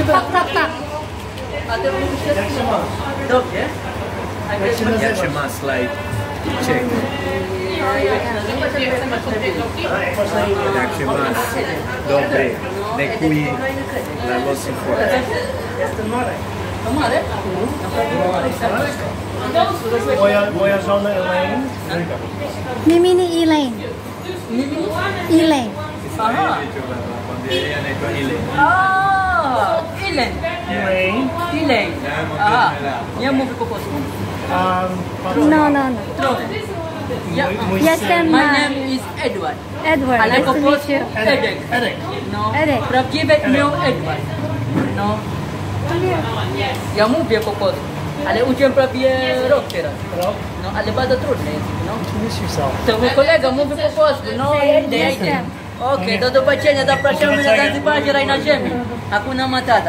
Tak, tak, tak. Dog, ya? like, check. Yakshimas, dobre, nekui, la voz in fuori. Tomare? Voy a zona Elaine. Mimini Elaine. Elaine. Aha. Quando ele Elaine. Ah! Ilen. Elaine. Ilen. Aha. Yang mau berkokos. Um, No, no, no. Trochę. Ja, mój Jestem My name is Edward. Edward. Ale Nice to kokos meet you. Edek. Edek. No. Edek. Prawdziwe imię Edward. No. Ja mówię po polsku. Ale uczyłem prawie rok teraz. Rok? No, ale bardzo trudne jest, no. Introduce yourself. To mój kolega mówi po polsku. No, ja idę, ja idę. Okej, do zobaczenia. Zapraszamy na Zanzibar, raj na ziemi. Hakuna Matata.